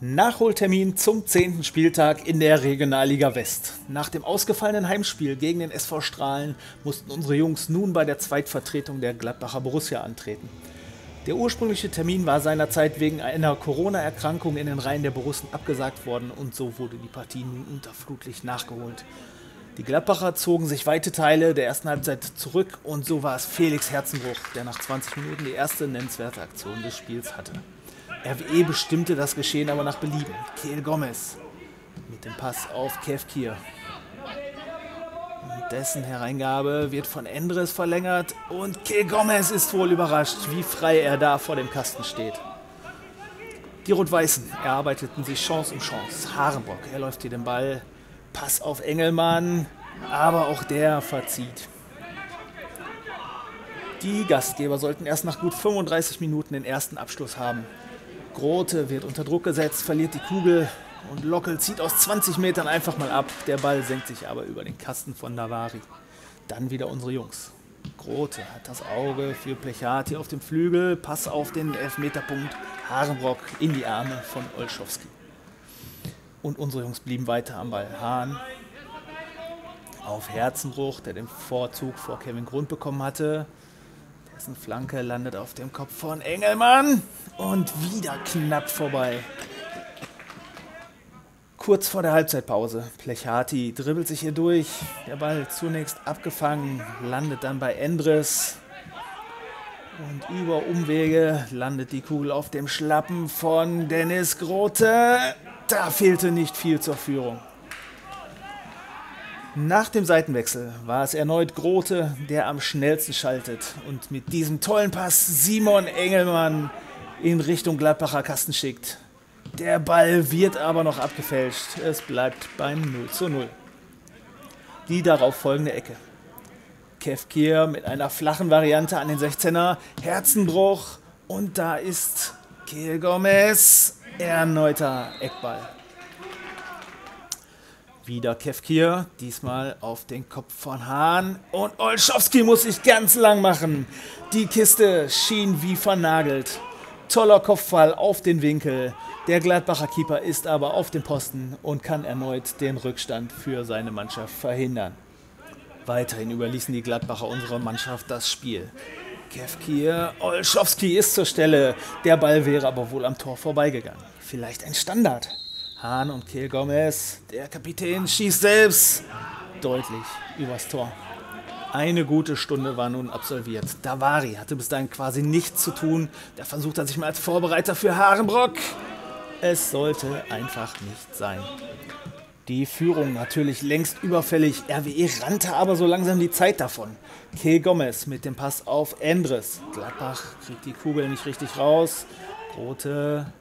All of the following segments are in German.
Nachholtermin zum 10. Spieltag in der Regionalliga West. Nach dem ausgefallenen Heimspiel gegen den SV Strahlen mussten unsere Jungs nun bei der Zweitvertretung der Gladbacher Borussia antreten. Der ursprüngliche Termin war seinerzeit wegen einer Corona-Erkrankung in den Reihen der Borussen abgesagt worden und so wurde die Partie nun unter Flutlicht nachgeholt. Die Gladbacher zogen sich weite Teile der ersten Halbzeit zurück und so war es Felix Herzenbruch, der nach 20 Minuten die erste nennenswerte Aktion des Spiels hatte. RWE bestimmte das Geschehen aber nach Belieben. Kiel Gomez mit dem Pass auf Kevkir. Dessen Hereingabe wird von Endres verlängert und Kiel Gomez ist wohl überrascht, wie frei er da vor dem Kasten steht. Die Rot-Weißen erarbeiteten sich Chance um Chance. Harenbrock, er läuft hier den Ball. Pass auf Engelmann, aber auch der verzieht. Die Gastgeber sollten erst nach gut 35 Minuten den ersten Abschluss haben. Grote wird unter Druck gesetzt, verliert die Kugel und Lockel zieht aus 20 Metern einfach mal ab. Der Ball senkt sich aber über den Kasten von Navari. Dann wieder unsere Jungs. Grote hat das Auge für Plechati auf dem Flügel, Pass auf den Elfmeterpunkt, Harenbrock in die Arme von Olschowski. Und unsere Jungs blieben weiter am Ball. Hahn auf Herzenbruch, der den Vorzug vor Kevin Grund bekommen hatte. Dessen Flanke landet auf dem Kopf von Engelmann und wieder knapp vorbei. Kurz vor der Halbzeitpause. Plechati dribbelt sich hier durch. Der Ball zunächst abgefangen, landet dann bei Endres. Und über Umwege landet die Kugel auf dem Schlappen von Dennis Grote. Da fehlte nicht viel zur Führung. Nach dem Seitenwechsel war es erneut Grote, der am schnellsten schaltet und mit diesem tollen Pass Simon Engelmann in Richtung Gladbacher Kasten schickt. Der Ball wird aber noch abgefälscht. Es bleibt beim 0 zu 0. Die darauf folgende Ecke. Kevkir mit einer flachen Variante an den 16er. Herzenbruch. Und da ist Kiel Gomez. Erneuter Eckball. Wieder Kevkir, diesmal auf den Kopf von Hahn. Und Olschowski muss sich ganz lang machen. Die Kiste schien wie vernagelt. Toller Kopfball auf den Winkel. Der Gladbacher Keeper ist aber auf dem Posten und kann erneut den Rückstand für seine Mannschaft verhindern. Weiterhin überließen die Gladbacher unserer Mannschaft das Spiel. Kevkir, Olschowski ist zur Stelle. Der Ball wäre aber wohl am Tor vorbeigegangen. Vielleicht ein Standard. Hahn und Kehl Gomez. Der Kapitän schießt selbst deutlich übers Tor. Eine gute Stunde war nun absolviert. Davari hatte bis dahin quasi nichts zu tun. Da versucht er sich mal als Vorbereiter für Harenbrock. Es sollte einfach nicht sein. Die Führung natürlich längst überfällig. RWE rannte aber so langsam die Zeit davon. Kehl Gomez mit dem Pass auf Endres. Gladbach kriegt die Kugel nicht richtig raus. Grote,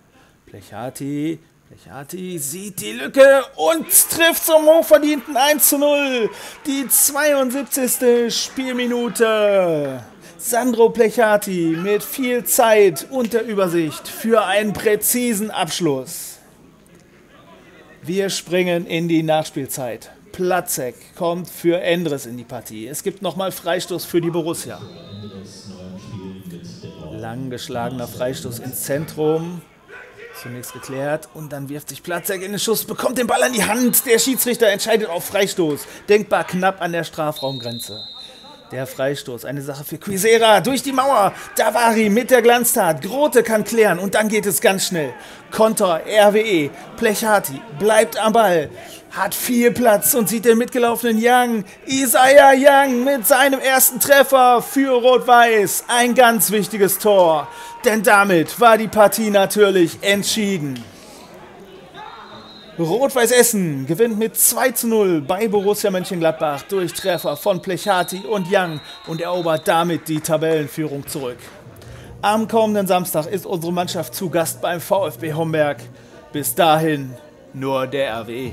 Plechati, Plechati sieht die Lücke und trifft zum hochverdienten 1 zu 0. Die 72. Spielminute. Sandro Plechati mit viel Zeit und der Übersicht für einen präzisen Abschluss. Wir springen in die Nachspielzeit. Platzek kommt für Endres in die Partie. Es gibt nochmal Freistoß für die Borussia. Lang geschlagener Freistoß ins Zentrum. Zunächst geklärt und dann wirft sich Platzek in den Schuss, bekommt den Ball an die Hand. Der Schiedsrichter entscheidet auf Freistoß. Denkbar knapp an der Strafraumgrenze. Der Freistoß, eine Sache für Quisera, durch die Mauer. Davari mit der Glanztat. Grote kann klären und dann geht es ganz schnell. Konter, RWE, Plechati bleibt am Ball, hat viel Platz und sieht den mitgelaufenen Young, Isaiah Young mit seinem ersten Treffer für Rot-Weiß. Ein ganz wichtiges Tor, denn damit war die Partie natürlich entschieden. Rot-Weiß Essen gewinnt mit 2 zu 0 bei Borussia Mönchengladbach durch Treffer von Plechati und Young und erobert damit die Tabellenführung zurück. Am kommenden Samstag ist unsere Mannschaft zu Gast beim VfB Homberg. Bis dahin nur der RW.